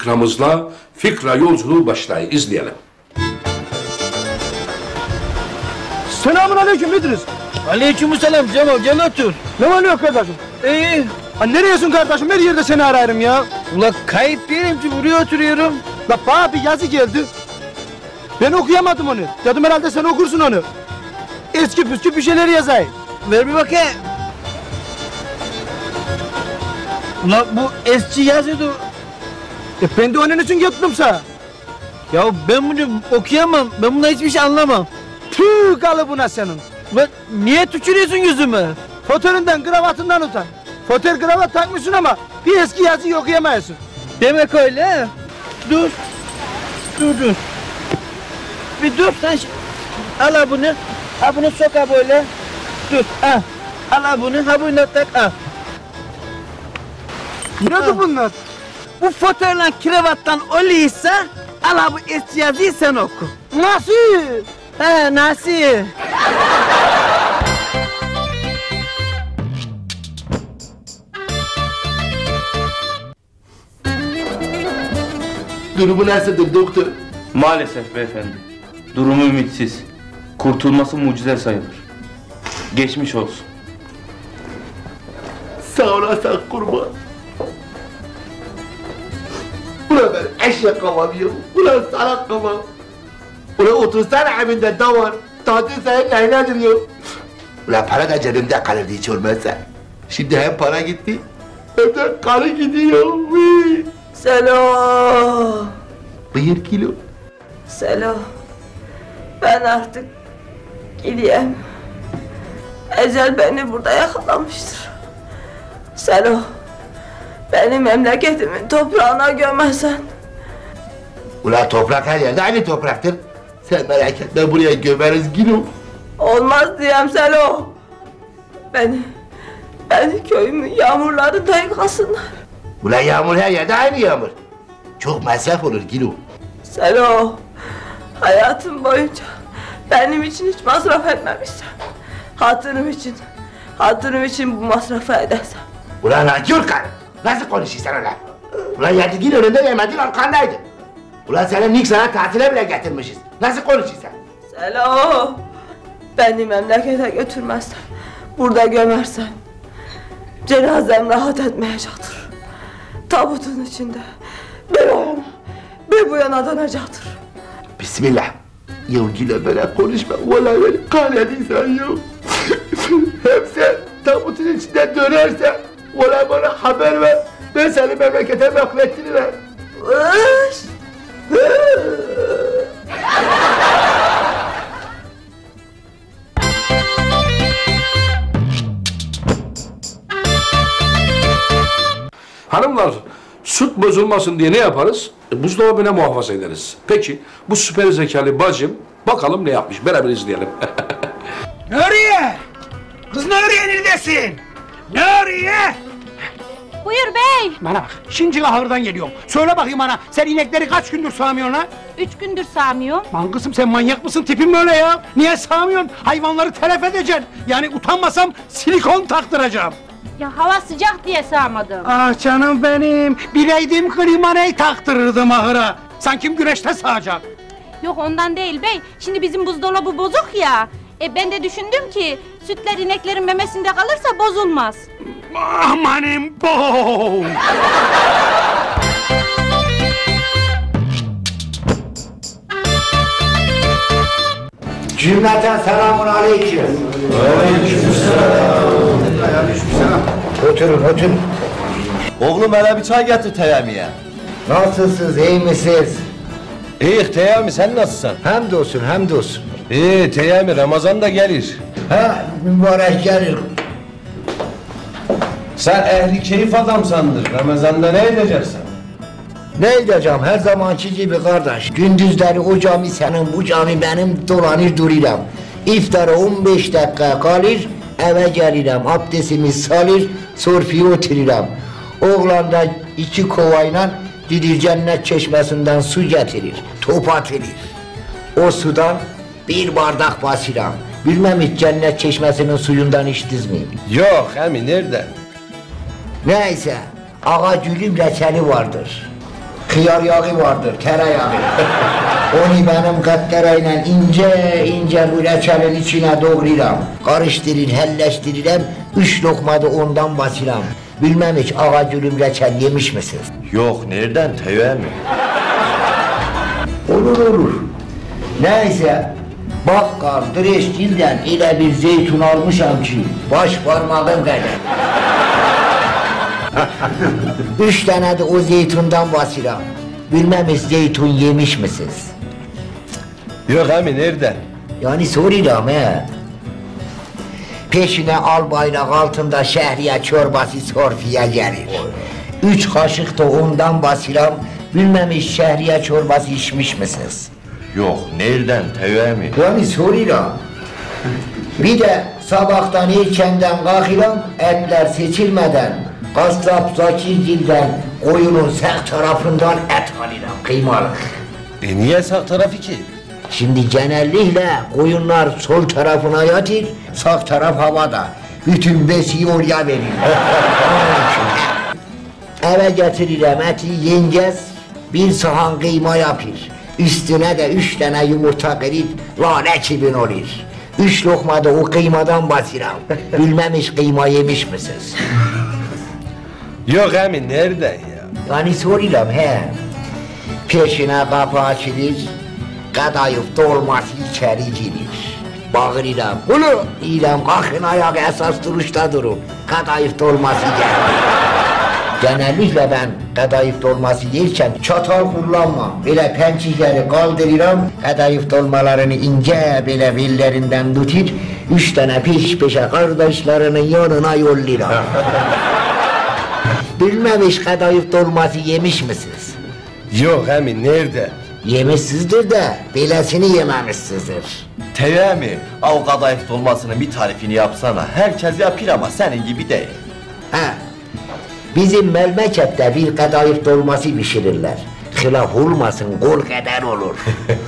fikramızla fikra yolculuğu başlayı izleyelim. Selamun aleyküm İdris. Aleykümselam Cemal gel otur. Ne var ne yok kardeşim? İyi. Ha nereyesin kardeşim? Her yerde seni ararım ya. Ula kayıp değilim ki buraya oturuyorum. La bana bir yazı geldi. Ben okuyamadım onu. Dedim herhalde sen okursun onu. Eski püskü bir şeyler yazayım. Ver bir bakayım. Ula bu eski yazıyordu. E ben de onun için gittim sana. Ya ben bunu okuyamam. Ben bundan hiçbir şey anlamam. Tüh kalıbına senin. Ula niye tükürüyorsun yüzüme? Fotoğrafından kravatından utan. Fotel kravat takmışsın ama bir eski yazıyı okuyamıyorsun. Demek öyle he. Dur. Dur dur. Bir dur sen. Al ha bunu. Ha bunu sok ha böyle. Dur. Ha. Al ha bunu. Ha bunu tak. Ha. Nedir bunlar? Bu fotoğrafla kravattan öyleyse al ha bu eski yazıyı sen oku. Nasıl? He nasıl? Durumu nasıldır doktor? Maalesef beyefendi. Durumu ümitsiz. Kurtulması mucize sayılır. Geçmiş olsun. Sağ olasın kurban. Eşek kafamıyım. Ulan salak kafam. Ulan otursana evinde davar. Tatil senin ya? Ulan para da cebimde kalırdı hiç olmazsa. Şimdi hem para gitti hem de karı gidiyor. Selo, Bir kilo. Selo. Ben artık gideyim. Ecel beni burada yakalamıştır. Selo, beni memleketimin toprağına gömersen. Ulan toprak her yerde aynı topraktır. Sen merak etme buraya gömeriz gülüm. Olmaz diyem Selo. Beni, beni köyümün yağmurlarında yıkasınlar. Ulan yağmur her yerde aynı yağmur. Çok masraf olur gülüm. Selo, hayatım boyunca benim için hiç masraf etmemişsin. Hatırım için, hatırım için bu masrafı edersem. Ulan nankör karı. Nasıl konuşuyorsun ulan? Ulan yediğin önünde yemediğin arkandaydı. Ulan senin Nick sana tatile bile getirmişiz. Nasıl konuşuyorsun? Selo, beni memlekete götürmezsen, burada gömersen, cenazem rahat etmeyecektir. Tabutun içinde bir o yana, bir bu yana dönecektir. Bismillah. Ya gile böyle konuşma. Vallahi beni kahrediysen ya. Hem sen tabutun içinde dönersen Vallahi bana haber ver. Ben seni memlekete naklettiririm. Vış! Hanımlar süt bozulmasın diye ne yaparız? E, buzdolabına muhafaza ederiz. Peki bu süper zekalı bacım bakalım ne yapmış beraber izleyelim. Nereye? Kız nereye neredesin? Nereye? Buyur bey. Bana bak, şimdi ahırdan geliyorum. Söyle bakayım bana, sen inekleri kaç gündür sağmıyorsun ha? Üç gündür sağmıyorum. Lan kızım sen manyak mısın? Tipin böyle ya. Niye sağmıyorsun? Hayvanları telef edeceksin. Yani utanmasam silikon taktıracağım. Ya hava sıcak diye sağmadım. Ah canım benim. Bileydim klimanayı taktırırdım ahıra. Sanki güneşte sağacak. Yok ondan değil bey. Şimdi bizim buzdolabı bozuk ya. E ben de düşündüm ki sütler ineklerin memesinde kalırsa bozulmaz. Amanım bo. Cümleten selamun aleyküm. Oturun oturun. Oğlum hele bir çay getir Teyami'ye. Nasılsınız iyi misiniz? İyi Teyami sen nasılsın? Hamdolsun hamdolsun. İyi Teyami Ramazan da gelir. Ha mübarek gelir. Sen ehli keyif adamsandır. Ramazan'da ne edeceksin? Ne edeceğim her zamanki gibi kardeş. Gündüzleri o cami senin bu cami benim dolanır dururam. İftara 15 dakika kalır eve gelirim abdestimi salır sorfiye otururam. Oğlan da iki kovayla gidir cennet çeşmesinden su getirir top atılır. O sudan bir bardak basıram. Bilmem hiç cennet çeşmesinin suyundan içtiniz mi? Yok emi nerede? Neyse ağa gülüm reçeli vardır. Hıyar yağı vardır, tereyağı. Onu benim katlarayla ince ince bu reçelin içine doğrayıram. Karıştırır, helleştiririm, üç lokma da ondan basıram. Bilmem hiç ağa gülüm reçel yemiş misiniz? Yok nereden teve mi? Olur olur. Neyse, bakkal Dreşkil'den ile bir zeytun almışam ki, baş parmağım kadar. Üç tane de o zeytundan basıram. Bilmem hiç zeytun yemiş misiniz? Yok emi nereden? Yani soruyorum he. Peşine al bayrak altında şehriye çorbası sorfiye gelir. Üç kaşık da ondan basıram. Bilmem hiç şehriye çorbası içmiş misiniz? Yok nereden teve mi? Yani soruyorum. Bir de sabahtan erkenden kalkıram, etler seçilmeden kasap Zakirgil'den koyunun sağ tarafından et alırım, kıymalık. E niye sağ tarafı ki? Şimdi genellikle koyunlar sol tarafına yatır, sağ taraf havada. Bütün besiyi oraya verir. Eve getiririm eti yengez, bir sahan kıyma yapır. Üstüne de üç tane yumurta kırıp lale kibin olur. Üç lokma da o kıymadan basıram. Bilmem hiç kıyma yemiş misiniz? Yok emi nereden ya? Yani soruyorum he. Peşine kapı açılır, kadayıf dolması içeri girir. Bağırıram, ulu! İrem kalkın ayak esas duruşta durun. Kadayıf dolması geldi. Genellikle ben kadayıf dolması yerken çatal kullanmam. Böyle pençikleri kaldırıram, kadayıf dolmalarını ince böyle bellerinden tutur, üç tane peş peşe kardeşlerinin yanına yollayıram. Bilmem hiç kadayıf dolması yemiş misiniz? Yok emi nerede? Yemişsizdir de belesini yememişsizdir. Teve mi? Av kadayıf dolmasının bir tarifini yapsana. Herkes yapır ama senin gibi değil. Ha, bizim Melmeket'te bir kadayıf dolması pişirirler. Hilaf olmasın kol kadar olur.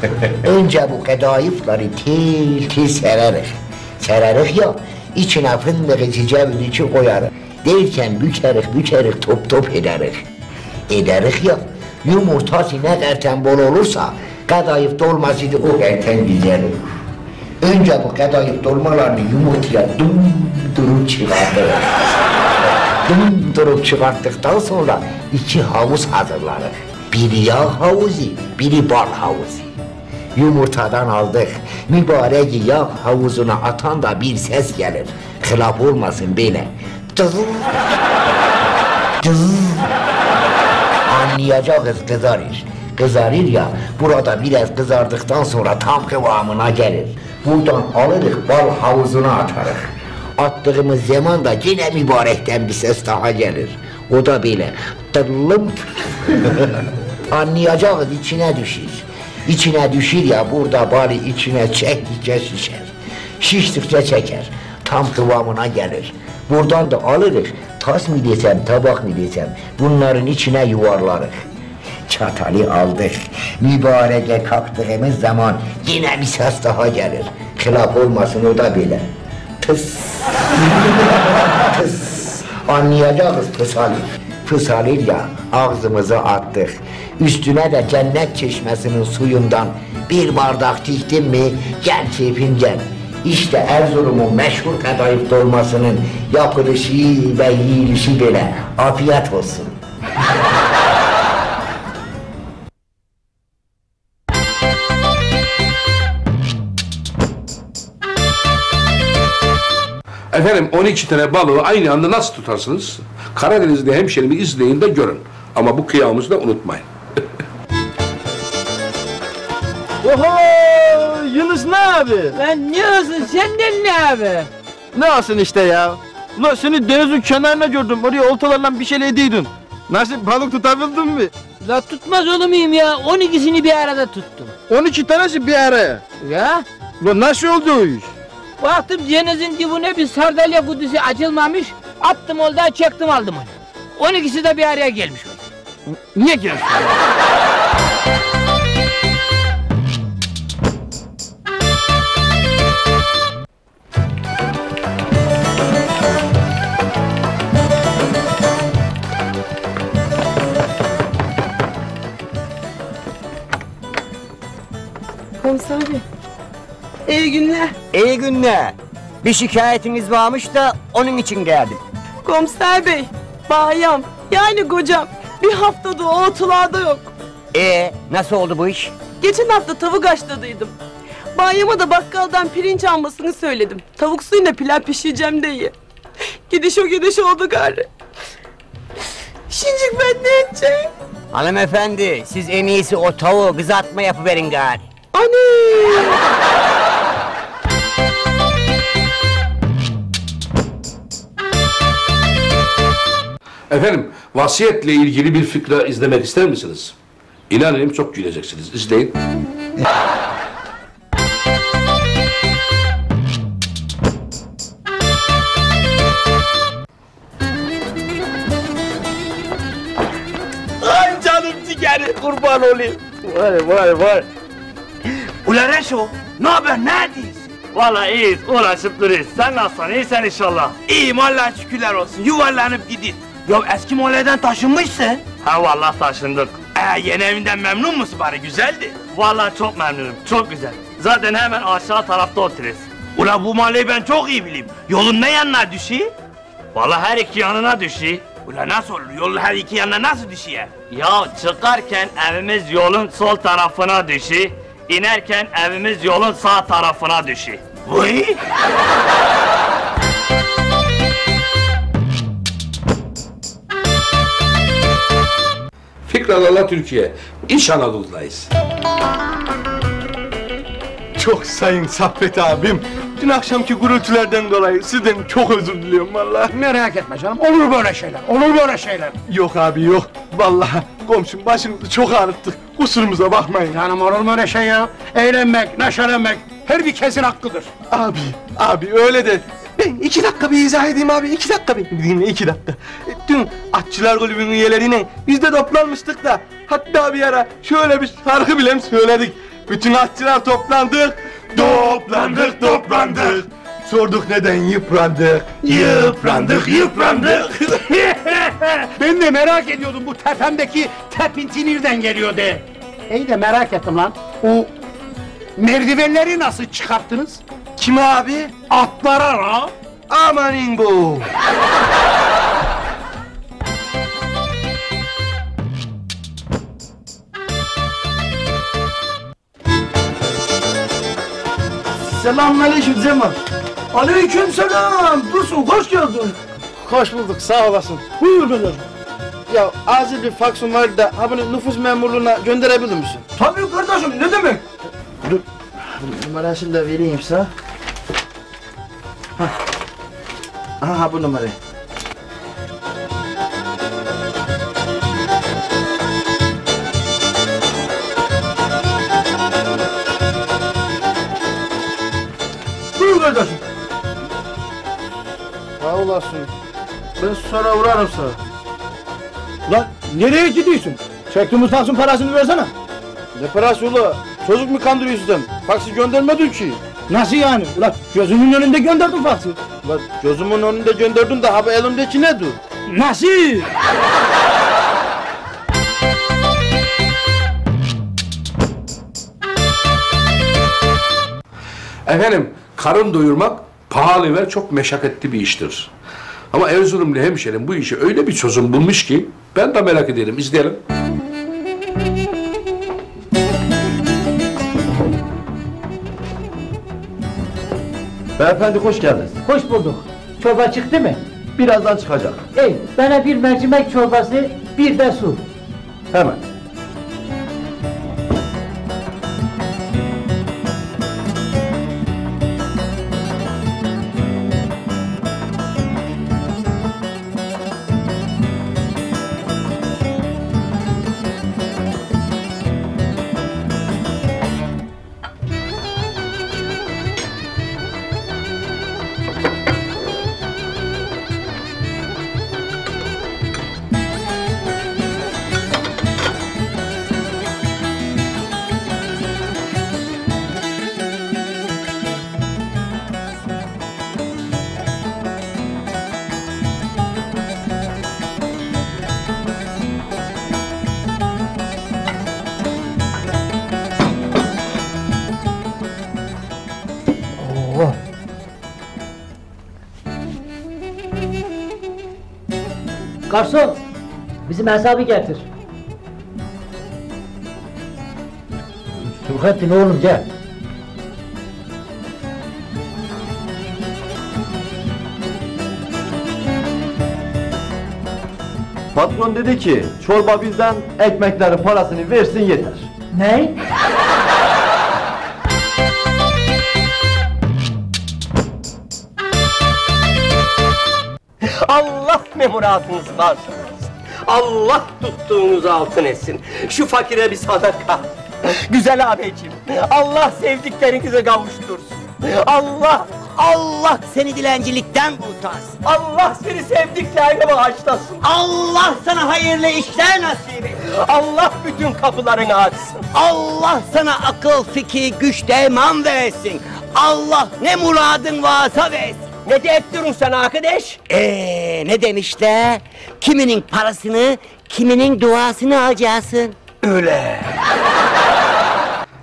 Önce bu kadayıfları tel tel sereriz. Sereriz ya, içine fındığı cevizi koyarız. Derken bükerik bükerik top top ederiz. Ederiz ya, yumurtası ne kadar bol olursa kadayıf dolması da o kadar güzel olur. Önce bu kadayıf dolmalarını yumurtaya dumdurup çıkartırız. Dumdurup çıkarttıktan sonra iki havuz hazırlarız. Biri yağ havuzu, biri bal havuzu. Yumurtadan aldık. Mübarek yağ havuzuna atan da bir ses gelir. Hılap olmasın böyle. Cız. Cız. Anlayacağız kızarır. Kızarır ya, burada biraz kızardıktan sonra tam kıvamına gelir. Buradan alırız, bal havuzuna atarız. Attığımız zaman da yine mübarekten bir ses daha gelir. O da böyle tırlım. Anlayacağız içine düşür. İçine düşür ya burada bari içine çektikçe şişer. Şiştikçe çeker. Tam kıvamına gelir. Buradan da alırız. Tas mı desem, tabak mı desem bunların içine yuvarlarız. Çatalı aldık. Mübareke kalktığımız zaman yine bir ses daha gelir. Kılap olmasın o da böyle. Tıs. Tıs. Anlayacağız. Pısalir ya ağzımıza attık. Üstüne de cennet çeşmesinin suyundan bir bardak diktim mi gel keyfim gel. İşte Erzurum'un meşhur kadayıf dolmasının yapılışı ve yiyilişi böyle. Afiyet olsun. Efendim 12 tane balığı aynı anda nasıl tutarsınız? Karadeniz'de hemşerimi izleyin de görün. Ama bu kıyamızı da unutmayın. Oho! Yunus ne abi? Lan ne olsun senden ne abi? Ne olsun işte ya? Ulan seni denizin kenarına gördüm. Oraya oltalarla bir şeyler ediydin. Nasıl balık tutabildin mi? La tutmaz olur muyum ya? 12'sini bir arada tuttum. 12 tanesi bir araya. Ya? Ulan nasıl oldu o iş? Baktım denizin dibine bir sardalya kutusu açılmamış. Attım oldu, çektim aldım onu. On ikisi de bir araya gelmiş oldu. Niye gülüyorsun? Komiserim. İyi günler. İyi günler. Bir şikayetiniz varmış da onun için geldim. Komiser bey, bayam yani kocam bir haftadır o ortalarda yok. Ee, nasıl oldu bu iş? Geçen hafta tavuk haşladıydım. Bayama da bakkaldan pirinç almasını söyledim. Tavuk suyuyla pilav pişireceğim diye. Gidiş o gidiş oldu gari. Şincik ben ne edeceğim? Hanımefendi, siz en iyisi o tavuğu kızartma yapıverin gari. Anne! Efendim vasiyetle ilgili bir fikra izlemek ister misiniz? İnanın çok güleceksiniz. İzleyin. Ay canım ciğeri kurban olayım. Vay vay vay. Ulan Reşo, ne haber, neredeyiz? Valla iyiyiz uğraşıp duruyoruz. Sen nasılsın iyisin inşallah. İyiyim Allah'a şükürler olsun, yuvarlanıp gidin. Ya eski mahalleden taşınmışsın. Ha valla taşındık. Ee, yeni evinden memnun musun bari, güzeldi. Valla çok memnunum çok güzel. Zaten hemen aşağı tarafta oturuyoruz. Ulan bu mahalleyi ben çok iyi bileyim. Yolun ne yanına düşüyor? Valla her iki yanına düşüyor. Ulan nasıl olur, yolun her iki yanına nasıl düşüyor? Ya çıkarken evimiz yolun sol tarafına düşü, inerken evimiz yolun sağ tarafına düşü. Vay! Fikralarla Türkiye. İş Anadolu'dayız. Çok sayın Saffet abim. Dün akşamki gürültülerden dolayı sizden çok özür diliyorum vallahi. Merak etme canım. Olur böyle şeyler. Olur böyle şeyler. Yok abi yok. Vallahi komşum başınızı çok ağrıttık. Kusurumuza bakmayın. Canım olur mu öyle şey ya? Eğlenmek, neşelenmek her bir kesin hakkıdır. Abi, abi öyle de iki dakika bir izah edeyim abi, iki dakika bir dinle iki dakika. E, Dün Atçılar Kulübü'nün üyeleriyle biz de toplanmıştık da hatta bir ara şöyle bir şarkı bile söyledik. Bütün atçılar toplandık, toplandık, toplandık. Sorduk neden yıprandık, yıprandık, yıprandık. Ben de merak ediyordum bu tepemdeki tepinti nereden geliyor diye. İyi de merak ettim lan. O merdivenleri nasıl çıkarttınız? Kim abi? Atlara la. Amanin bu. Selamünaleyküm Cemal. Aleyküm selam. Dursun hoş geldin. Hoş bulduk, sağ olasın. Buyur kardeşim. Ya acil bir faksım var da ha bunu nüfus memurluğuna gönderebilir misin? Tabii kardeşim ne demek? Numarasını da vereyim sana. Hah. Aha bu numarayı. Buyur kardeşim. Sağ olasın. Ben sonra uğrarım sana. Lan nereye gidiyorsun? Çektiğimiz taksın parasını versene. Ne parası ula? Çocuk mu kandırıyorsun sen? Faksı göndermedin ki. Nasıl yani? Ulan gözümün önünde gönderdim faksı. Bak gözümün önünde gönderdim de ha bu elimdeki ne dur? Nasıl? Efendim karın doyurmak pahalı ve çok meşakkatli bir iştir. Ama Erzurumlu hemşerim bu işi öyle bir çözüm bulmuş ki ben de merak ederim. İzleyelim. Beyefendi hoş geldiniz. Hoş bulduk. Çorba çıktı mı? Birazdan çıkacak. Ey, bana bir mercimek çorbası, bir de su. Hemen. Garson, bizim hesabı getir. Turhattin oğlum gel. Patron dedi ki çorba bizden ekmeklerin parasını versin yeter. Ne? Muradınız varsa. Allah tuttuğunuz altın etsin. Şu fakire bir sadaka. Güzel abiciğim, Allah sevdiklerinize kavuştursun. Allah, Allah seni dilencilikten kurtarsın. Allah seni sevdiklerine bağışlasın. Allah sana hayırlı işler nasip etsin. Allah bütün kapılarını açsın. Allah sana akıl, fikir, güç, derman versin. Allah ne muradın varsa versin. Ne deyip durun sen arkadaş? Ee, ne demişler? Kiminin parasını, kiminin duasını alacaksın. Öyle.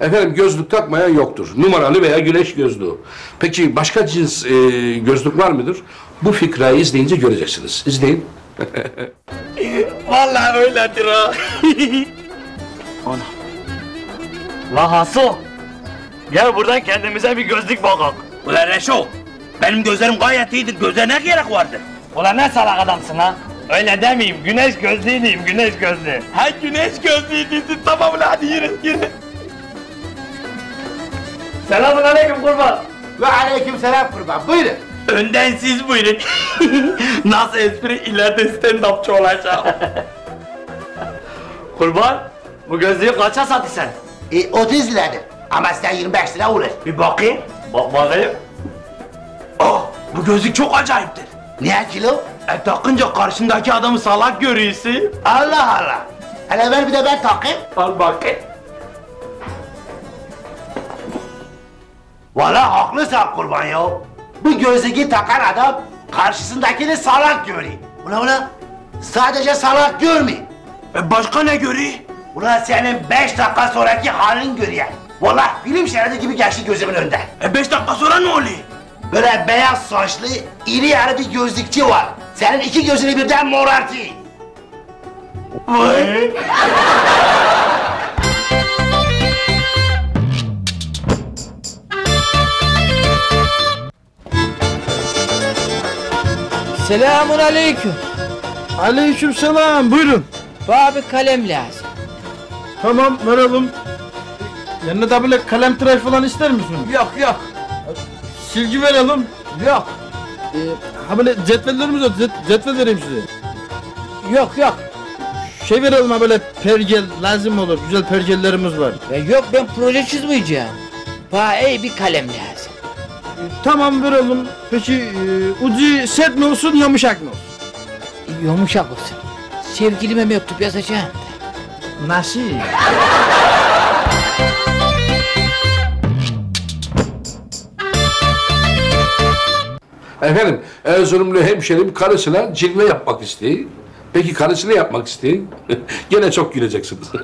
Efendim gözlük takmayan yoktur. Numaralı veya güneş gözlüğü. Peki başka cins e, gözlük var mıdır? Bu fikrayı izleyince göreceksiniz. İzleyin. Vallahi öyledir ha. Ana. La Haso. Gel buradan kendimize bir gözlük bakalım. Ulan Reşo. Benim gözlerim gayet iyidir. Göze ne gerek vardır? Ulan ne salak adamsın ha? Öyle demeyeyim. Güneş gözlüğü diyeyim. Güneş gözlüğü. Ha güneş gözlüğü diyorsun. Tamam ulan hadi yürü yürü. Selamun aleyküm kurban. Ve aleyküm selam kurban. Buyurun. Önden siz buyurun. Nasıl espri ileride stand-upçı olacağım. kurban, bu gözlüğü kaça satıyorsun? E, 30 liradır. Ama size 25 lira olur. Bir bakayım. Bak bakayım. Oh, bu gözlük çok acayiptir. Niye kilo? E takınca karşındaki adamı salak görüyorsun. Allah Allah. Hele ver bir de ben takayım. Al bakayım. Valla haklısın kurban ya. Bu gözlüğü takan adam karşısındakini salak görüyor. Ula ula sadece salak görmüyor. E başka ne görüyor? Ulan senin beş dakika sonraki halin görüyor. Valla film şeridi gibi geçti gözümün önünde. E beş dakika sonra ne oluyor? Böyle beyaz saçlı, iri yarı bir gözlükçü var. Senin iki gözünü birden morartıyor. Vay. Selamun aleyküm. Aleyküm selam buyurun. Bana bir kalem lazım. Tamam verelim. Yanına da böyle kalem tıraş falan ister misin? Yok yok. Silgi verelim. Yok. Ee, ha böyle cetvellerimiz var. Cet cetvel vereyim size. Yok yok. Şey verelim ha böyle pergel lazım olur. Güzel pergellerimiz var. Ya yok ben proje çizmeyeceğim. Bana iyi bir kalem lazım. Ee, tamam verelim. Peki e, ucu sert mi olsun yumuşak mı olsun? Yumuşak olsun. Sevgilime mektup yazacağım. Nasıl? Efendim Erzurumlu hemşerim karısına cilve yapmak istiyor. Peki karısına yapmak istiyor. Gene çok güleceksiniz.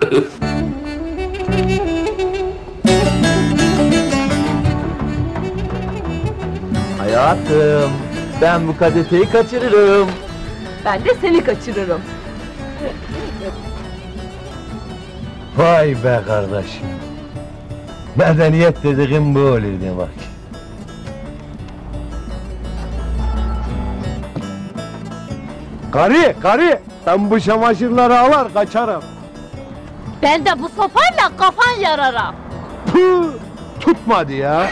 Hayatım ben bu kadefeyi kaçırırım. Ben de seni kaçırırım. Vay be kardeşim. Medeniyet dediğin bu olur demek. Karı, karı. Ben bu çamaşırları alar kaçarım. Ben de bu sopayla kafan yararım. Puh, tutmadı ya.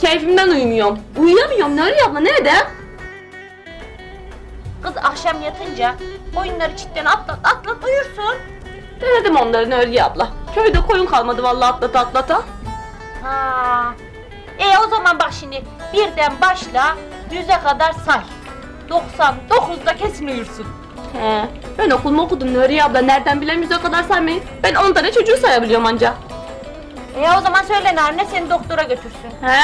Keyfimden uyumuyorum. Uyuyamıyorum Nuriye abla nerede? Kız akşam yatınca oyunları çitten atlat atlat uyursun. Denedim onları Nuriye abla. Köyde koyun kalmadı vallahi atlata atlata. Ha. E o zaman bak şimdi birden başla yüze kadar say. 99'da kesin uyursun. He, ben okulumu okudum Nuriye abla. Nereden bileyim yüze kadar saymayı? Ben 10 tane çocuğu sayabiliyorum anca. E o zaman söyle Narin'e seni doktora götürsün. He,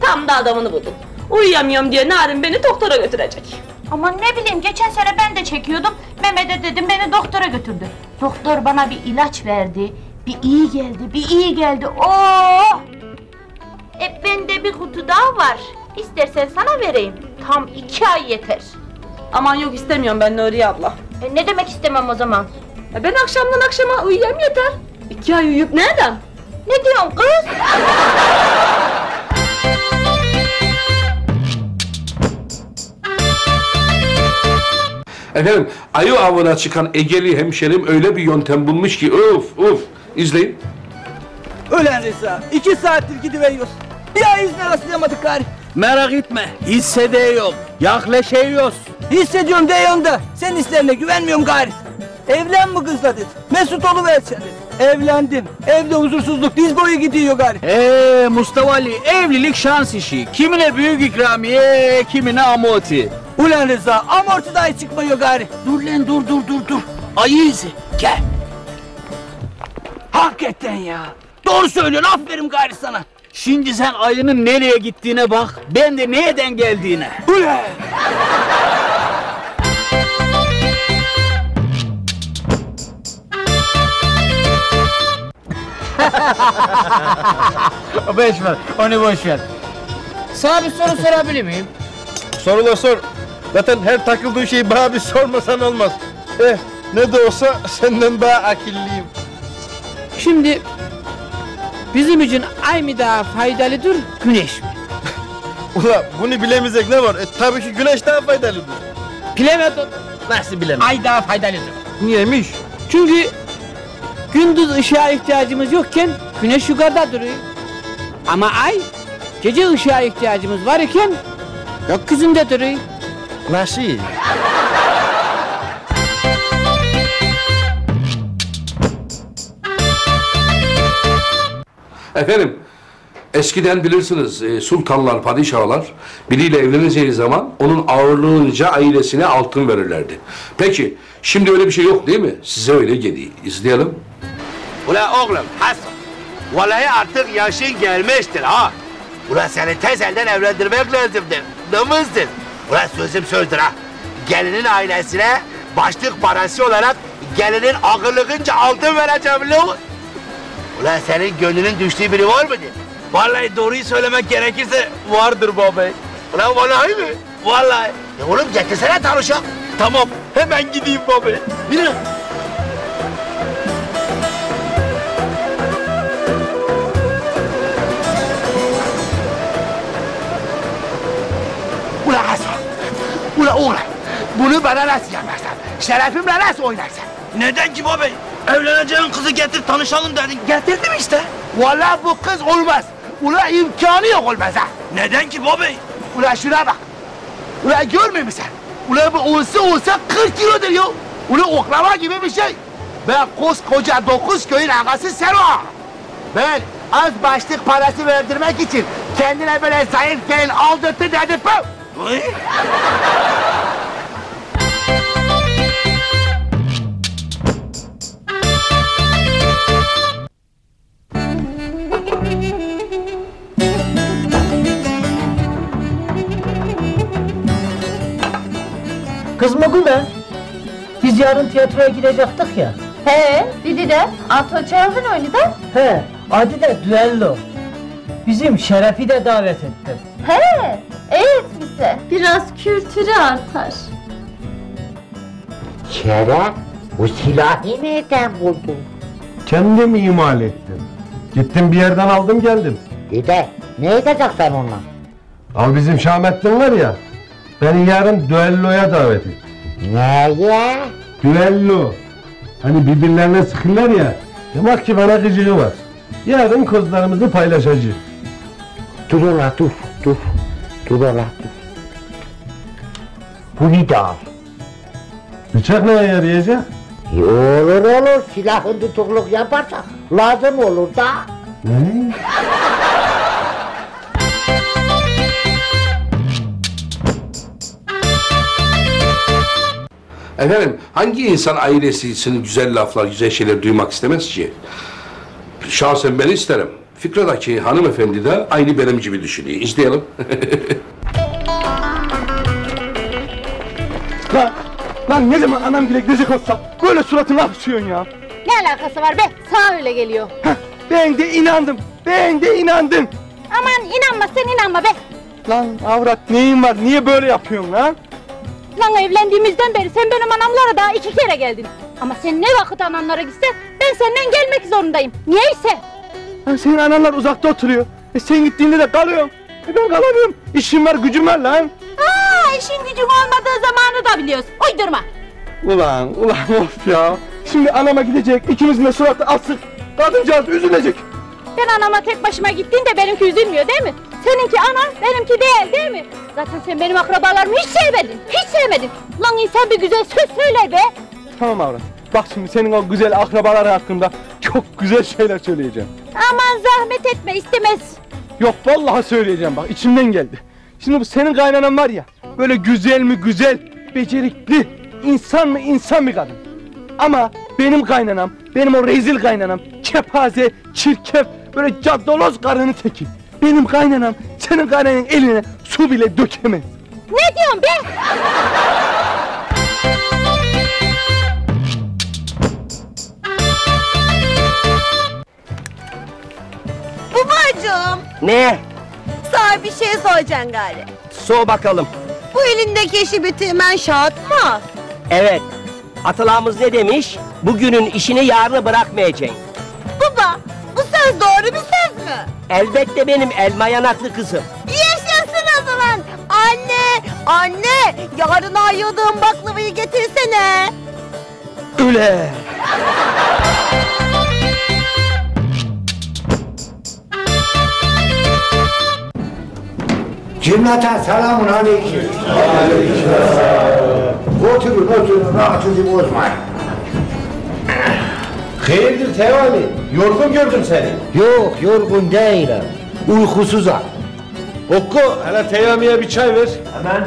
tam da adamını buldum. Uyuyamıyorum diye Narin beni doktora götürecek. Aman ne bileyim geçen sene ben de çekiyordum. Mehmet'e dedim beni doktora götürdü. Doktor bana bir ilaç verdi. Bir iyi geldi, bir iyi geldi. Oo! E bende bir kutu daha var. İstersen sana vereyim. Tam iki ay yeter. Aman yok istemiyorum ben Nuriye abla. E ne demek istemem o zaman? E ben akşamdan akşama uyuyayım yeter. İki ay uyuyup nereden? Ne diyorsun kız? Efendim ayı avına çıkan Egeli hemşerim öyle bir yöntem bulmuş ki uf uf. İzleyin. Ulan Rıza, iki saattir gidiveriyoruz. Bir ay izne rastlayamadık gari. Merak etme, hissediyorum, yaklaşıyoruz. Hissediyorum diyorsun da, sen hislerine güvenmiyorum gari. Evlen mi kızla dedi. Mesut oluversen dedi. Evlendim. Evde huzursuzluk diz boyu gidiyor gari. Eee Mustafa Ali, evlilik şans işi. Kimine büyük ikramiye, kimine amorti. Ulan Rıza, amorti dahi çıkmıyor gari. Dur lan dur dur dur dur. Ayı izi, gel. Hakikaten ya. Doğru söylüyorsun aferin gari sana. Şimdi sen ayının nereye gittiğine bak. Ben de nereden geldiğine. Ulan! Boş ver, onu boş ver. Sana bir soru sorabilir miyim? Sorula sor. Zaten her takıldığı şeyi bana bir sormasan olmaz. Eh ne de olsa senden daha akıllıyım. Şimdi bizim için ay mı daha faydalıdır, güneş mi? Ula bunu bilemeyecek ne var? E, tabii ki güneş daha faydalıdır. Bilemedim. Nasıl bilemem? Ay daha faydalıdır. Niyemiş? Çünkü gündüz ışığa ihtiyacımız yokken güneş yukarıda duruyor. Ama ay gece ışığa ihtiyacımız var iken gökyüzünde duruyor. Nasıl? Efendim eskiden bilirsiniz e, sultanlar, padişahlar biriyle evleneceği zaman onun ağırlığınca ailesine altın verirlerdi. Peki şimdi öyle bir şey yok değil mi? Size öyle geliyor. İzleyelim. Ula oğlum Hasan. Vallahi artık yaşın gelmiştir ha. Ula seni tez elden evlendirmek lazımdır. Namızdır. Ula sözüm sözdür ha. Gelinin ailesine başlık parası olarak gelinin akıllığınca altın vereceğim lo. Ula senin gönlünün düştüğü biri var mıdır? Vallahi doğruyu söylemek gerekirse vardır baba. Ulan vallahi mi? Vallahi. E oğlum getirsene tanışak. Tamam hemen gideyim baba. Yürü. Ula Hasan. Ula oğlum. Bunu bana nasıl yaparsan? Şerefimle nasıl oynarsın? Neden ki baba? Evleneceğin kızı getir tanışalım dedin. Getirdim işte. Vallahi bu kız olmaz. Ula imkanı yok olmaz ha. Neden ki baba? Ula şuna bak. Ula görmüyor musun? Ula bu olsa olsa 40 kilodur ya. Ula oklava gibi bir şey. Ben koskoca dokuz köyün ağası Selo. Ben az başlık parası verdirmek için kendine böyle zayıf gelin aldırttı dedi bu. Kız mı Gülen? Biz yarın tiyatroya gidecektik ya. He, dedi de Atı Çağır'ın oyunu da. He, adı da düello. Bizim Şeref'i de davet ettim. He. Biraz kültürü artar. Şeref, bu silahı nereden buldun? Kendim imal ettim. Gittim bir yerden aldım geldim. Dede, ne edeceksin onunla? Al bizim Şahmettin var ya. Beni yarın düelloya davet et. Neye? Düello. Hani birbirlerine sıkırlar ya. Demek ki bana gıcığı var. Yarın kozlarımızı paylaşacağız. Dur ola dur, dur. Dur ola dur. Bunu da al. Bıçak neye yarayacak? E, olur olur, silahın tutukluk yaparsa lazım olur da. Ne? Efendim hangi insan ailesinin güzel laflar, güzel şeyler duymak istemez ki? Şahsen ben isterim. Fikradaki hanımefendi de aynı benim gibi düşünüyor. İzleyelim. Lan, lan ne zaman anam bile gidecek olsa böyle suratını hapsıyorsun ya. Ne alakası var be? Sağ öyle geliyor. Ben de inandım, ben de inandım. Aman inanma sen inanma be. Lan avrat neyin var, niye böyle yapıyorsun lan? Lan evlendiğimizden beri sen benim anamlara daha iki kere geldin. Ama sen ne vakit anamlara gitsen ben senden gelmek zorundayım. Niyeyse. Lan senin ananlar uzakta oturuyor. E sen gittiğinde de kalıyorsun. E ben kalamıyorum. İşim var, gücüm var lan. Aa işin gücün olmadığı zamanı da biliyoruz. Uydurma. Ulan, ulan of ya. Şimdi anama gidecek, ikimizin de suratı asık. Kadıncağız üzülecek. Ben anama tek başıma gittiğinde benimki üzülmüyor değil mi? Seninki anan, benimki değil değil mi? Zaten sen benim akrabalarımı hiç sevmedin, hiç sevmedin. Lan insan bir güzel söz söyler be. Tamam avrat. Bak şimdi senin o güzel akrabaların hakkında çok güzel şeyler söyleyeceğim. Aman zahmet etme istemez. Yok vallahi söyleyeceğim bak içimden geldi. Şimdi bu senin kaynanan var ya böyle güzel mi güzel, becerikli, insan mı insan bir kadın. Ama benim kaynanam, benim o rezil kaynanam, kepaze, çirkef, böyle caddoloz karının teki. Benim kaynanam senin kaynananın eline su bile dökemez. Ne diyorsun be? Babacığım, Ne? Sana bir şey soracağım gari. So bakalım. Bu elindeki işi bitirmen şart mı? Evet. Atalarımız ne demiş? Bugünün işini yarına bırakmayacaksın. Baba, bu söz doğru bir söz mü? Elbette benim elma yanaklı kızım. Yaşasın o zaman. Anne, anne, yarın ayırdığım baklavayı getirsene. Üle. Cümleten selamun aleyküm. Oturun oturun rahatınızı bozmayın. Hayırdır Tevali? Yorgun gördüm seni. Yok yorgun değilim. Uykusuzum. Okku hele Teyami'ye bir çay ver. Hemen.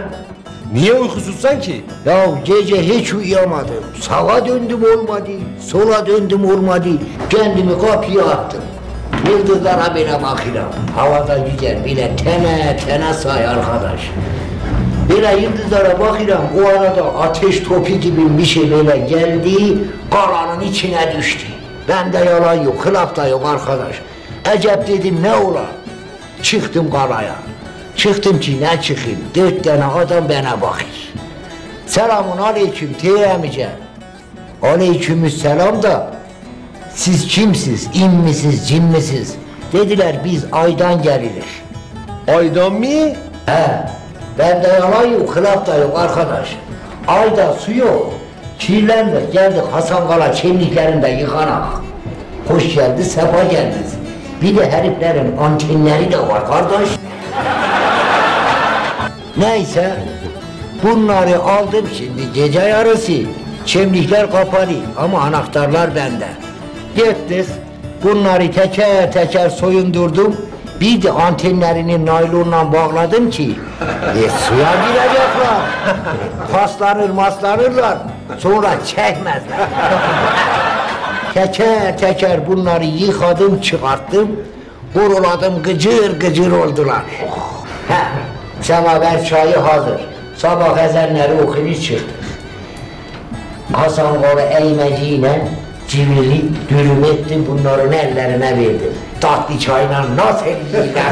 Niye uykusuzsan ki? Ya gece hiç uyuyamadım. Sağa döndüm olmadı, sola döndüm olmadı. Kendimi kapıya attım. Yıldızlara bile bakıyorum. Havada güzel, bile tene tene say arkadaş. Böyle yıldızlara bakıyorum, o arada ateş topu gibi bir şey böyle geldi, kalanın içine düştü. Bende yalan yok, hılaf da yok arkadaş. Acep dedim ne ola? Çıktım kalaya. Çıktım ki ne çıkayım, dört tane adam bana bakır. Selamun aleyküm teyemice. Aleykümüs selam da siz kimsiz, in misiniz, cin misiniz? Dediler biz aydan gelirik. Aydan mı? He, bende yalan yok, hılaf da yok arkadaş. Ayda su yok. Kirlenme, geldik Hasan Kala çimliklerinde yıkanak. Hoş geldi, sefa geldiniz. Bir de heriflerin antenleri de var kardeş. Neyse, bunları aldım şimdi gece yarısı. Çemlikler kapalı ama anahtarlar bende. Gittik, bunları teker teker soyundurdum. Bir de antenlerini naylonla bağladım ki e, suya girecekler. Paslanır maslanırlar. Sonra çekmezler. teker teker bunları yıkadım çıkarttım. Kuruladım gıcır gıcır oldular. Heh, semaver çayı hazır. Sabah ezanları okuyup çıktık. Hasan Kolu eğmeciyle civili dürüm etti bunların ellerine verdim. Tatlı çayla nasıl yiyorlar?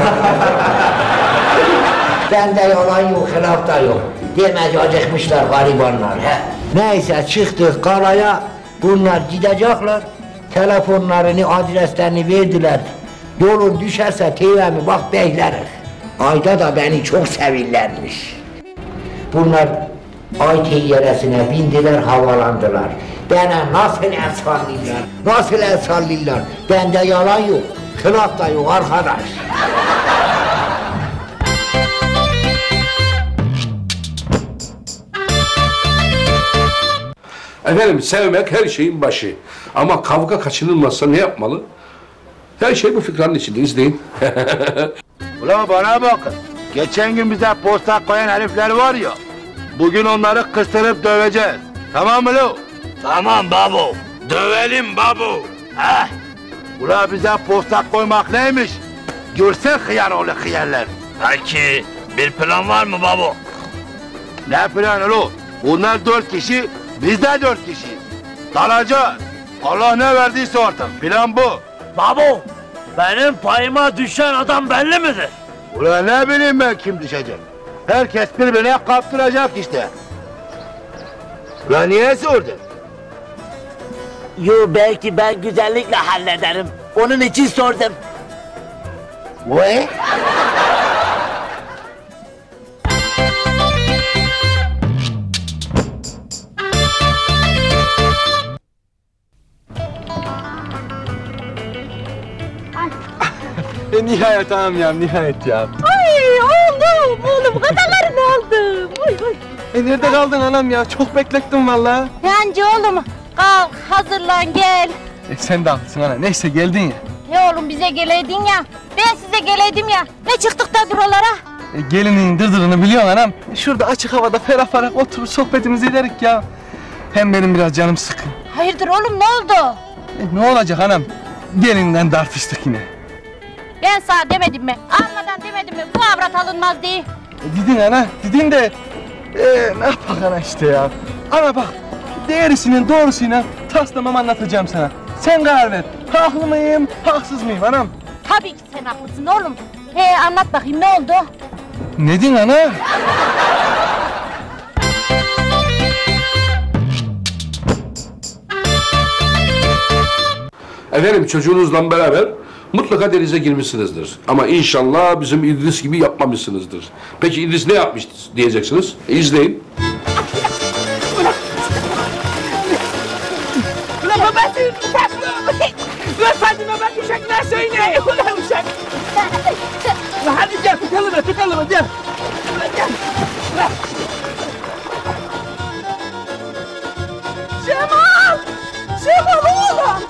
Bende yalan yok, hilaf da yok. Demek acıkmışlar garibanlar. He. Neyse çıktık kalaya, bunlar gidecekler. Telefonlarını, adreslerini verdiler. Yolun düşerse teyvemi bak bekleriz. Ayda da beni çok sevillermiş. Bunlar ay teyyeresine bindiler havalandılar. Bana nasıl el sallıyorlar, nasıl el sallıyorlar. Bende yalan yok, hılaf da yok arkadaş. Efendim sevmek her şeyin başı. Ama kavga kaçınılmazsa ne yapmalı? Her şey bu fikranın içinde izleyin. Ulan bana bakın. Geçen gün bize posta koyan herifler var ya. Bugün onları kıstırıp döveceğiz. Tamam mı lo? Tamam babu. Dövelim babu. Heh. Ula bize posta koymak neymiş? Görsen hıyar oğlu hıyarlar. Peki bir plan var mı babu? Ne planı lo? Bunlar dört kişi, biz de dört kişi. Dalacağız. Allah ne verdiyse artık. Plan bu. Babu, benim payıma düşen adam belli midir? Ula ne bileyim ben kim düşecek? Herkes birbirine kaptıracak işte. Ula niye sordun? Yo belki ben güzellikle hallederim. Onun için sordum. Vay. E, nihayet ağam ya nihayet ya. Ay oğlum oğlum kafalarını aldım. Oy oy. E nerede kaldın anam ya? Çok beklettim vallahi. Yancı oğlum kalk hazırlan gel. E, sen de haklısın ana. Neyse geldin ya. Ya oğlum bize geleydin ya. Ben size geleydim ya. Ne çıktık da buralara? E, gelinin dırdırını biliyorsun anam. E, şurada açık havada ferah ferah oturup sohbetimizi ederik ya. Hem benim biraz canım sıkın. Hayırdır oğlum ne oldu? E, ne olacak anam? Gelinden tartıştık yine. Ben sana demedim mi? Almadan demedim mi? Bu avrat alınmaz diye. E, Didin ana, didin de... E, ne yapak ana işte ya. Ana bak, değerisinin doğrusuyla taslamam anlatacağım sana. Sen karar ver. Haklı mıyım, haksız mıyım anam? Tabii ki sen haklısın oğlum. He anlat bakayım ne oldu? Ne din ana? Efendim çocuğunuzla beraber mutlaka denize girmişsinizdir. Ama inşallah bizim İdris gibi yapmamışsınızdır. Peki İdris ne yapmış diyeceksiniz. E, izleyin. Nasıl oynuyor Ulan uşak Ulan hadi gel tutalım da tutalım gel Ulan gel Ulan. Cemal! Cemal oğlum!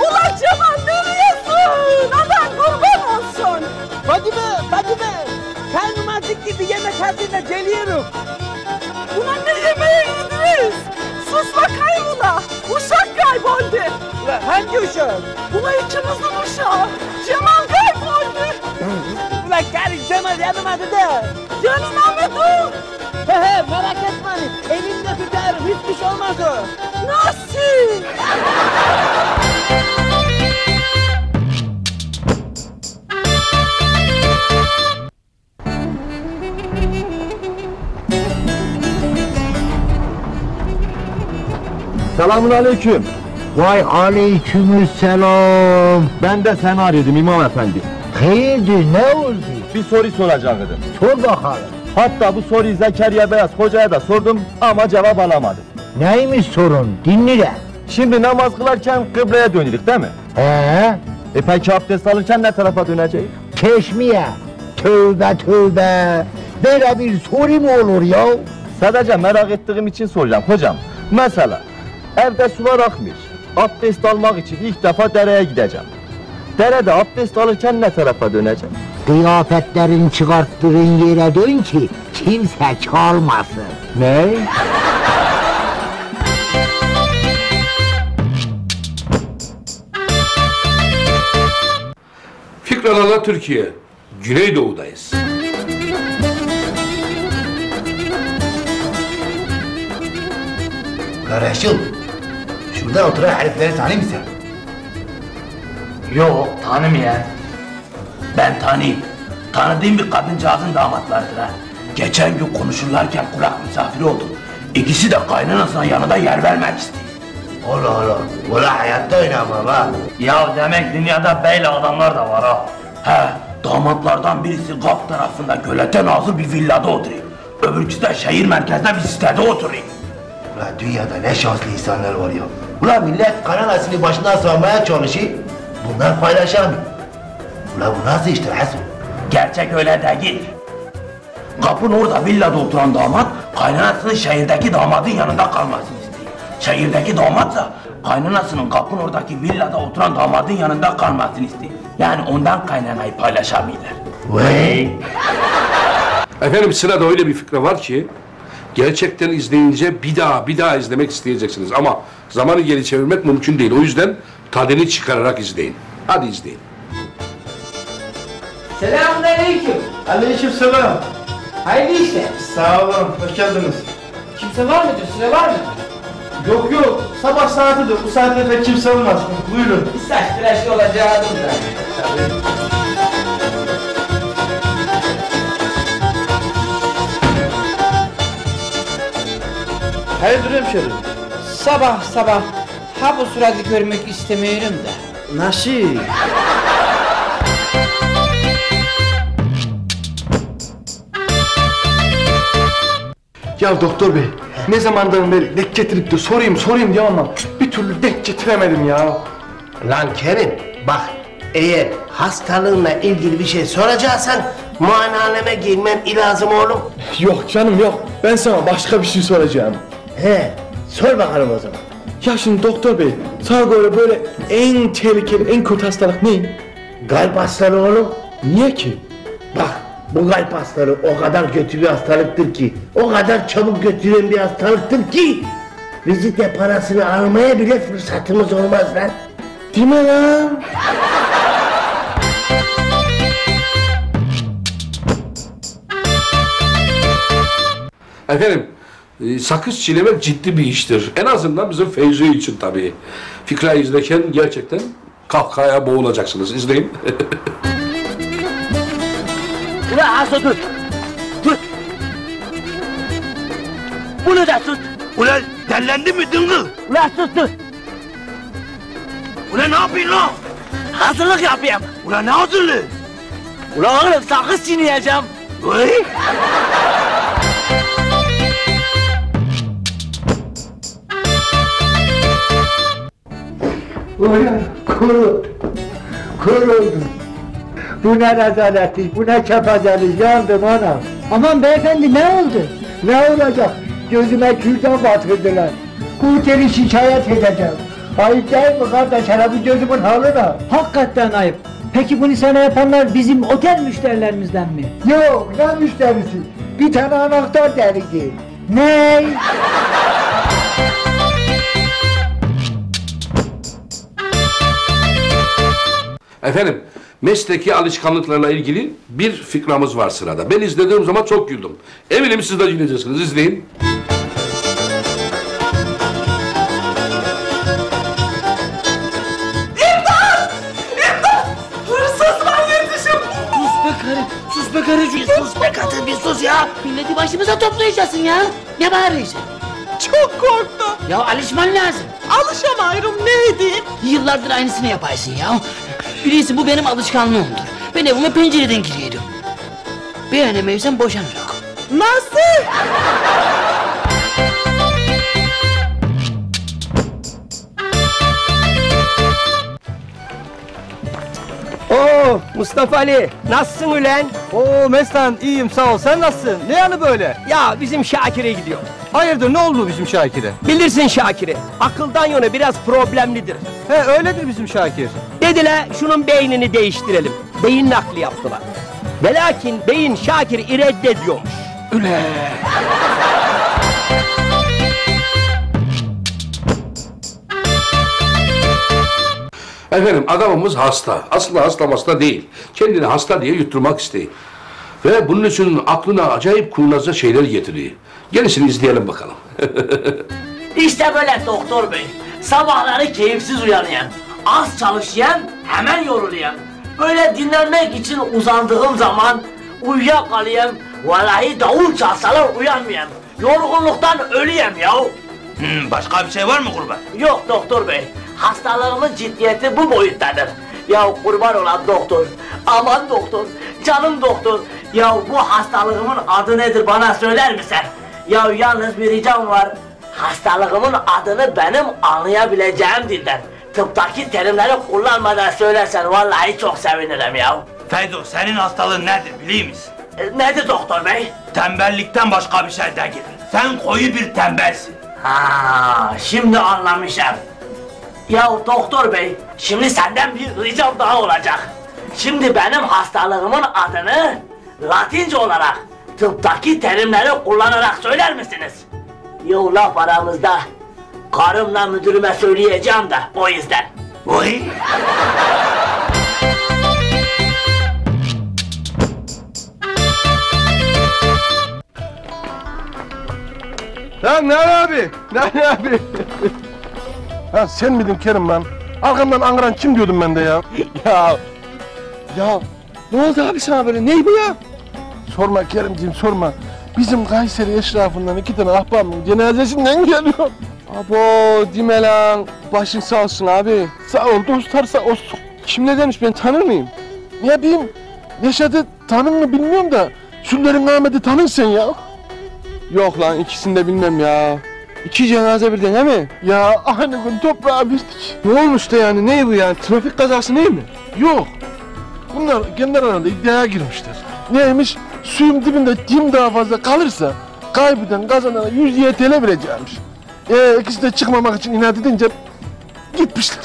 Ulan Cemal nereyesin? Aman kurban olsun! Fadime Fadime Karnım acıktı yemek hazırla geliyorum Ulan ne yemeği İdris? Sus bakayım ula! Uşak kayboldu! Ulan hangi uşak? Ula ikimizin uşağı! Cemal kayboldu! Ulan karı Cemal yanımadı da Yanına mı dur? He he merak etme hani elimde tutarım hiçbir şey olmaz o Nasıl? Selamun aleyküm. Vay aleykümselam. Ben de seni arıyordum İmam Efendi. Hayırdır ne oldu? Bir soru soracaktım. Sor bakalım. Hatta bu soruyu Zekeriya Beyaz Hoca'ya da sordum ama cevap alamadım. Neymiş sorun? Dinle. Şimdi namaz kılarken kıbleye dönülük değil mi? He? E peki abdest alırken ne tarafa döneceğiz? Çeşmeye. Tövbe tövbe. Böyle bir soru mu olur ya? Sadece merak ettiğim için soracağım hocam. Mesela evde sular akmış. Abdest almak için ilk defa dereye gideceğim. Derede abdest alırken ne tarafa döneceğim? Kıyafetlerin çıkarttığın yere dön ki kimse çalmasın. Ne? Fikralala Türkiye. Güneydoğu'dayız. Kardeşim, şurada oturan herifleri tanıyor musun? Yok tanımıyor. Ben tanıyım. Tanıdığım bir kadıncağızın damatlarıdır ha. Geçen gün konuşurlarken kulak misafiri oldum. İkisi de kaynanasına yanında yer vermek istiyor. Allah Allah, valla hayatta oynamam ha. Ya demek dünyada böyle adamlar da var ha. He, damatlardan birisi Kap tarafında gölete nazır bir villada oturuyor. Öbürküsü de şehir merkezde bir sitede oturuyor. Ulan dünyada ne şanslı insanlar var ya. Ulan millet kananasını başına sarmaya çalışıyor. Bunlar paylaşamıyor. Ulan bu nasıl iştir Hasan? Gerçek öyle değil. Kapın orada villada oturan damat kaynanasının şehirdeki damadın yanında kalmasını istiyor. Şehirdeki damatsa kaynanasının kapın oradaki villada oturan damadın yanında kalmasını istiyor. Yani ondan kaynanayı paylaşamıyorlar. Vay. Efendim sırada öyle bir fikre var ki gerçekten izleyince bir daha bir daha izlemek isteyeceksiniz. Ama zamanı geri çevirmek mümkün değil. O yüzden tadını çıkararak izleyin. Hadi izleyin. Selamünaleyküm. Aleykümselam. Hayırlı işler. Sağ olun, hoş geldiniz. Kimse var mıdır? Sıra var mı? Yok yok, sabah saatidir. Bu saatte pek kimse olmaz. Buyurun. Bir saç tıraşı olacaktım da. Hayırdır hemşerim? Sabah sabah ha bu suratı görmek istemiyorum da. Nasıl? Ya doktor bey, ne zamandan beri denk getirip de sorayım sorayım diye ama bir türlü denk getiremedim ya. Lan Kerim bak eğer hastalığınla ilgili bir şey soracaksan muayenehaneme girmem lazım oğlum. Yok canım yok, ben sana başka bir şey soracağım. He, sor bakalım o zaman. Ya şimdi doktor bey, sana göre böyle en tehlikeli, en kötü hastalık ne? Kalp hastalığı oğlum. Niye ki? Bak bu kalp hastalığı o kadar kötü bir hastalıktır ki, o kadar çabuk götüren bir hastalıktır ki vizite parasını almaya bile fırsatımız olmaz lan. Değil mi lan? Efendim, sakız çiğnemek ciddi bir iştir. En azından bizim Feyzi için tabii. Fikrayı izlerken gerçekten kahkahaya boğulacaksınız. İzleyin. Ulan Haso tut. Tut. Bunu da tut. Ulan dellendin mi dıngıl? Ulan sus sus. Ulan ne yapıyorsun lan? Hazırlık yapayım. Ulan ne hazırlığı? Ulan oğlum sakız çiğneyeceğim. Vay! Ulan kuru, kuru oldum. Bu ne rezaleti, bu ne kepazelik, yandım anam. Aman beyefendi ne oldu? Ne olacak? Gözüme kürdan batırdılar. Kurteri şikayet edeceğim. Ayıp değil mi kardeş, hele bu gözümün haline? Hakikaten ayıp. Peki bunu sana yapanlar bizim otel müşterilerimizden mi? Yok, ne müşterisi? Bir tane anahtar deligi. Ne? Efendim, mesleki alışkanlıklarla ilgili bir fikramız var sırada. Ben izlediğim zaman çok güldüm. Eminim siz de güleceksiniz. İzleyin. Hırsız var yetişim. Sus be karı, sus be karıcığım. Sus be kadın bir sus ya. Milleti başımıza toplayacaksın ya. Ne bağırıyorsun? Çok korktum. Ya alışman lazım. Alışamayırım ne edeyim? Yıllardır aynısını yaparsın ya. Bilirsin bu benim alışkanlığımdır. Ben evime pencereden giriyordum. Beğenemeysen boşanırım. Nasıl? Oo Mustafa Ali nasılsın ulen? Oo Mestan iyiyim sağ ol. Sen nasılsın? Ne yanı böyle? Ya bizim Şakir'e gidiyor. Hayırdır ne oldu bizim Şakir'e? Bilirsin Şakir'i. Akıldan yana biraz problemlidir. He öyledir bizim Şakir. Dediler şunun beynini değiştirelim. Beyin nakli yaptılar. Ve lakin beyin Şakir'i reddediyormuş. Üle. Efendim adamımız hasta. Aslında hasta hasta değil. Kendini hasta diye yutturmak isteyin. Ve bunun için aklına acayip kurnazca şeyler getiriyor. Gerisini izleyelim bakalım. İşte böyle doktor bey. Sabahları keyifsiz uyanayan, az çalışayan, hemen yorulayan. Böyle dinlenmek için uzandığım zaman uyuyakalayım. Vallahi davul çalsalar uyanmayayım. Yorgunluktan ölüyem ya. Hmm, başka bir şey var mı kurban? Yok doktor bey. Hastalığımın ciddiyeti bu boyuttadır. Ya kurban olan doktor. Aman doktor. Canım doktor. Ya bu hastalığımın adı nedir bana söyler misin? Ya yalnız bir ricam var. Hastalığımın adını benim anlayabileceğim dilden. Tıptaki terimleri kullanmadan söylersen vallahi çok sevinirim ya. Feyzo senin hastalığın nedir biliyor musun? E, nedir doktor bey? Tembellikten başka bir şey değil. Sen koyu bir tembelsin. Ha, şimdi anlamışım. Ya doktor bey, şimdi senden bir ricam daha olacak. Şimdi benim hastalığımın adını Latince olarak tıptaki terimleri kullanarak söyler misiniz? Yo laf aramızda. Karımla müdürüme söyleyeceğim de o yüzden. Oy. Lan ne abi? Ne abi? Ha sen miydin Kerim lan? Arkamdan andıran kim diyordum ben de ya? ya. Ya. Ne oldu abi sana böyle? Ney bu ya? Sorma Kerimciğim sorma. Bizim Kayseri eşrafından iki tane ahbabımın cenazesinden geliyor. Abo dime lan. Başın sağ olsun abi. Sağ ol dostlar sağ olsun. Kim ne demiş ben tanır mıyım? Ne bileyim. Neşet'i tanır mı bilmiyorum da. Şunların Ahmet'i tanır sen ya. Yok lan ikisini de bilmem ya. İki cenaze birden değil mi? Ya aynı gün toprağa verdik. Ne olmuş da yani? Ne bu yani? Trafik kazası değil mi? Yok. Bunlar kendi aralarında iddiaya girmişler. Neymiş? Suyun dibinde kim daha fazla kalırsa kaybeden kazanana 100 YTL vereceğimiş. Ee, ikisi de çıkmamak için inat edince gitmişler.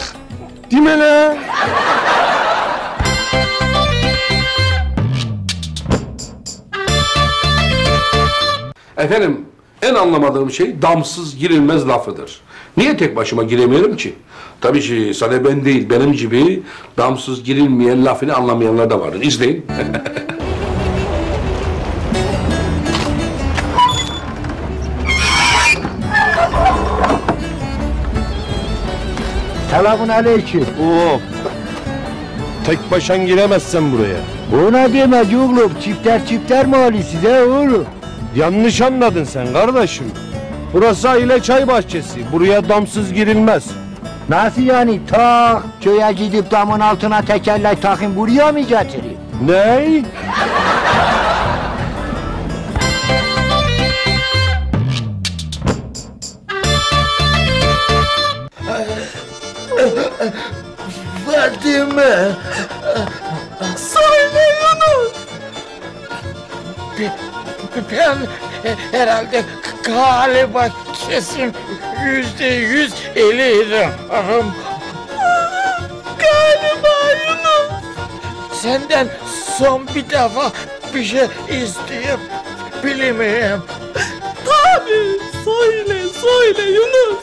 Değil mi lan? Efendim en anlamadığım şey damsız girilmez lafıdır. Niye tek başıma giremiyorum ki? Tabii ki sadece ben değil benim gibi damsız girilmeyen lafını anlamayanlar da vardır. İzleyin. Selamun aleyküm. Oo. Tek başan giremezsen buraya. O ne demek oğlum? Çifter çifter mahallesi de oğlum. Yanlış anladın sen kardeşim. Burası aile çay bahçesi. Buraya damsız girilmez. Nasıl yani? Tak köye gidip damın altına tekerlek takın buraya mı getireyim? Ne? Fatime. Ben herhalde galiba kesin yüzde yüz elirim. Galiba Yunus. Senden son bir defa bir şey isteyip bilmeyeyim. Tabii söyle söyle Yunus.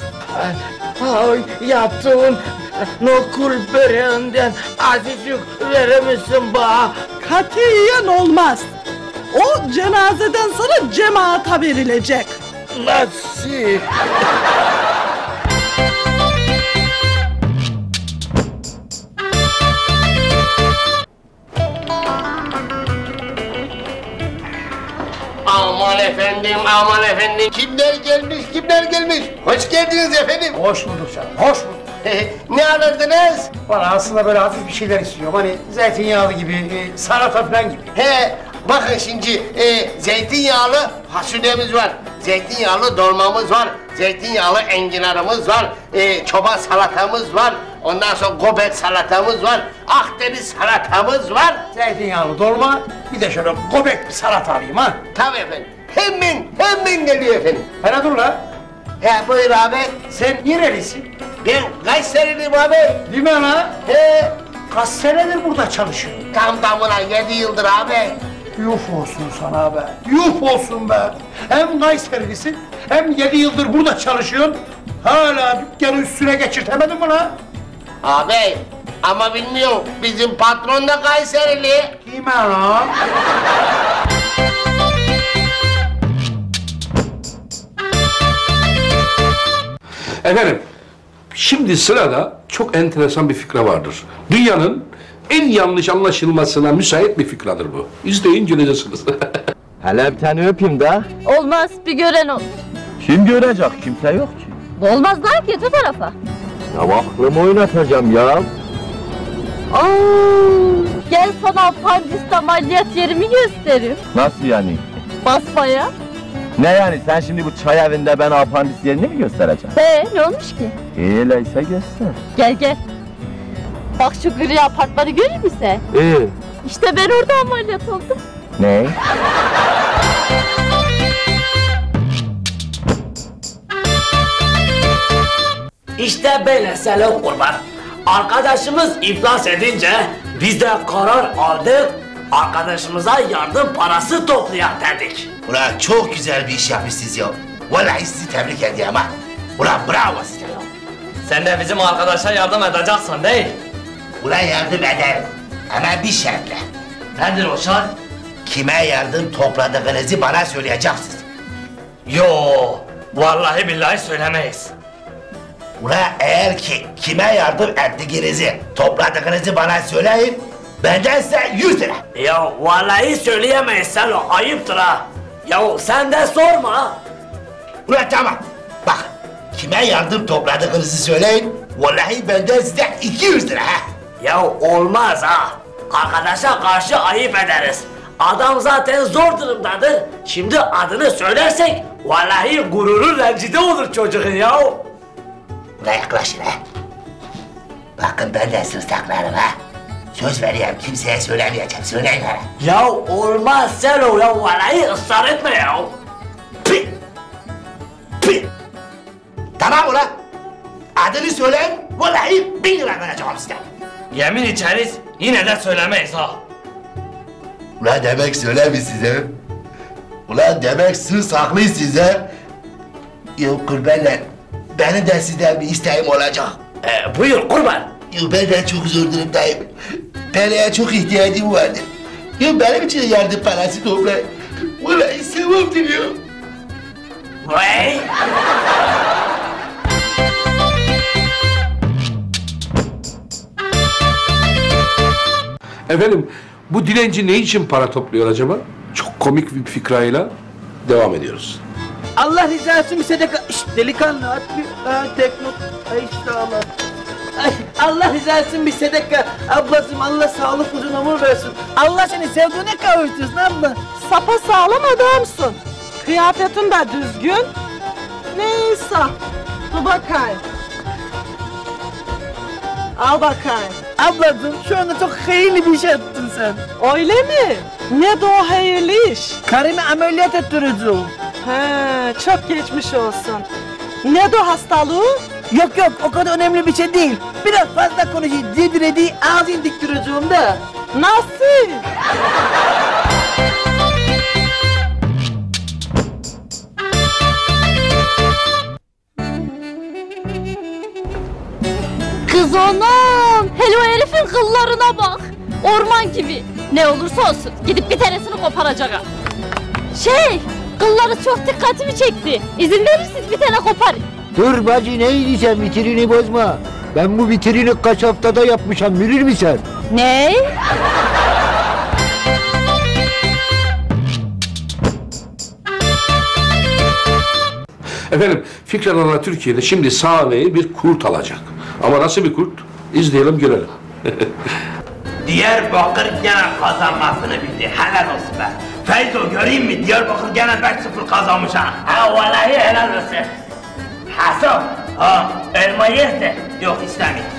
Ay, yaptığın nokul böreğinden azıcık verir misin bana? Katiyen olmaz. O cenazeden sonra cemaata verilecek. Nasıl? Aman efendim, aman efendim. Kimler gelmiş, kimler gelmiş? Hoş geldiniz efendim. Hoş bulduk canım, hoş bulduk. ne alırdınız? Valla aslında böyle hafif bir şeyler istiyorum. Hani zeytinyağlı gibi, e, salata falan gibi. He, bakın şimdi e, zeytinyağlı fasulyemiz var. Zeytinyağlı dolmamız var. Zeytinyağlı enginarımız var. E, çoban salatamız var. Ondan sonra gobek salatamız var. Akdeniz salatamız var. Zeytinyağlı dolma, bir de şöyle gobek bir salata alayım ha. Tabii efendim. Hemen, hemen geliyor efendim. Hele dur la. He buyur abi. Sen nerelisin? Ben Kayseriliyim abi. Değil mi ana? He. Kaç senedir burada çalışıyorsun? Tam tamına yedi yıldır abi. Yuh olsun sana be. Yuh olsun be. Hem Kayserilisin hem yedi yıldır burada çalışıyorsun. Hala dükkanı üstüne geçirtemedin mi lan? Abi ama bilmiyorum bizim patron da Kayserili. Kime lan? Efendim şimdi sırada çok enteresan bir fikre vardır. Dünyanın en yanlış anlaşılmasına müsait bir fikradır bu. İzleyin göreceksiniz. Hele bir tane öpeyim de. Olmaz bir gören ol. Kim görecek? Kimse yok ki. Olmazlar ki tu tarafa. Ya aklımı oynatacağım ya. Aa, gel sana apandist ameliyat yerimi göstereyim. Nasıl yani? Basmaya. Ne yani sen şimdi bu çay evinde ben apandis yerini mi göstereceksin? He ne olmuş ki? Öyleyse göster. Gel gel. Bak şu gri apartmanı görür müsün? İyi. İşte ben orada ameliyat oldum. Ne? İşte böyle Selam Kurban. Arkadaşımız iflas edince biz de karar aldık. arkadaşımıza yardım parası toplayak dedik. Ulan çok güzel bir iş yapmışsınız ya. Vallahi sizi tebrik ediyorum ha. Ulan bravo size ya. Sen de bizim arkadaşa yardım edeceksin değil. Ulan yardım ederim. Ama bir şartla. Nedir o şart? Kime yardım topladığınızı bana söyleyeceksiniz. Yo, vallahi billahi söylemeyiz. Ulan eğer ki kime yardım ettiğinizi topladığınızı bana söyleyin. Benden size 100 lira. Ya vallahi söyleyemeyiz sen o ayıptır ha. Ya sen de sorma. Ulan tamam. Bak kime yardım topladığınızı söyleyin. Vallahi benden size 200 lira ha. Ya olmaz ha. Arkadaşa karşı ayıp ederiz. Adam zaten zor durumdadır. Şimdi adını söylersek vallahi gururu rencide olur çocuğun ya. Ulan yaklaşın ha. Bakın ben de sır saklarım ha. Söz veriyorum kimseye söylemeyeceğim. Söyleyin bana. Ya olmaz Selo ya vallahi ısrar etme ya. Tamam ulan. Adını söyleyin. Vallahi bin lira vereceğim size. Yemin içeriz yine de söylemeyiz ha. Ulan demek söylemişsiniz ha. Ulan demek sır saklı size. Yok kurbanlar. Benim de sizden bir isteğim olacak. Ee, buyur kurban. Yok ben de çok zor durumdayım. Paraya çok ihtiyacım vardı. Yok benim için yardım parası topla. Vallahi sevaptır ya. Vay. Efendim bu dilenci ne için para topluyor acaba? Çok komik bir fikrayla devam ediyoruz. Allah rızası için bir sadaka. Şşt delikanlı at bir ha, tekno. Ay sağ ol. Ay, Allah rızası için bir sadaka. Ablacığım Allah sağlık uzun ömür versin. Allah seni sevdiğine kavuştursun abla. Sapa sağlam adamsın. Kıyafetin de düzgün. Neyse. Dur bakayım. Al bakayım. Ablacığım şu anda çok hayırlı bir şey yaptın sen. Öyle mi? Ne de o hayırlı iş. Karımı ameliyat ettireceğim. He, çok geçmiş olsun. Ne de hastalığı? Yok yok o kadar önemli bir şey değil. Biraz fazla konuşuyor. Didiredi ağzını diktireceğim da. Nasıl? Kız anam! Hele o herifin kıllarına bak. Orman gibi. Ne olursa olsun gidip bir tanesini koparacağım. Şey, kılları çok dikkatimi çekti. İzin verirsiniz bir tane koparayım. Dur bacı neydi sen vitrini bozma. Ben bu vitrini kaç haftada yapmışım bilir misin? Ne? Efendim Fikret Ana Türkiye'de şimdi sahneye bir kurt alacak. Ama nasıl bir kurt? İzleyelim görelim. Diyarbakır gene kazanmasını bildi. Helal olsun be. Feyzo göreyim mi? Diyarbakır gene 5-0 kazanmış ha. Ha vallahi helal olsun. Hasan, ha elma yer de. Yok istemiyorum.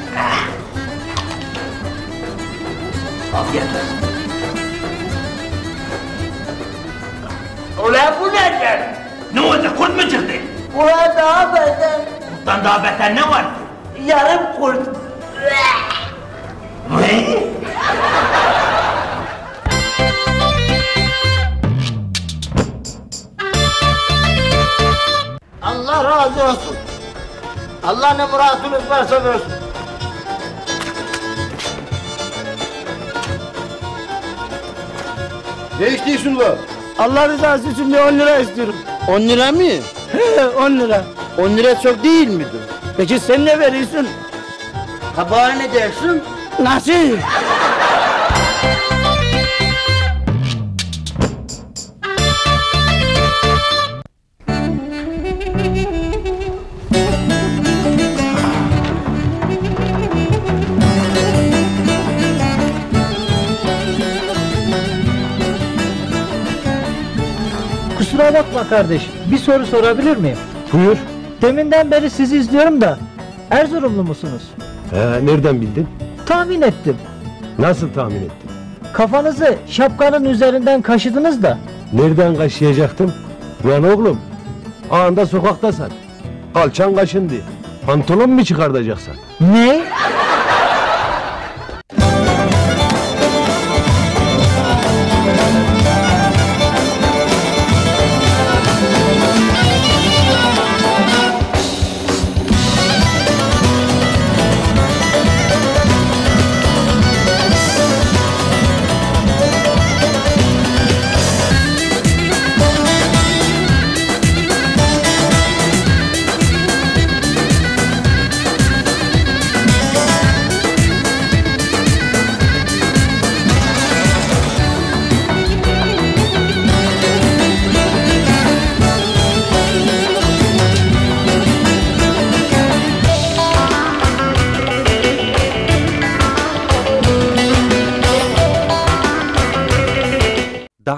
Afiyet olsun. Ulan bu nedir? Ne oldu? Kurt mu çıktı? Ulan daha beter. Kurttan daha beter ne var? Yarım kurt. Allah razı olsun. Allah ne muradınız varsa versin. Ne istiyorsun lan? Allah rızası için bir 10 lira istiyorum. 10 lira mı? He 10 lira. 10 lira çok değil midir? Peki sen ne veriyorsun? Kabağa ne dersin? Nasıl? Kusura bakma kardeş, bir soru sorabilir miyim? Buyur. Deminden beri sizi izliyorum da, Erzurumlu musunuz? He, nereden bildin? Tahmin ettim. Nasıl tahmin ettin? Kafanızı şapkanın üzerinden kaşıdınız da. Nereden kaşıyacaktım? Lan oğlum, anda sokaktasan. Kalçan kaşındı. Pantolon mu çıkartacaksın? Ne?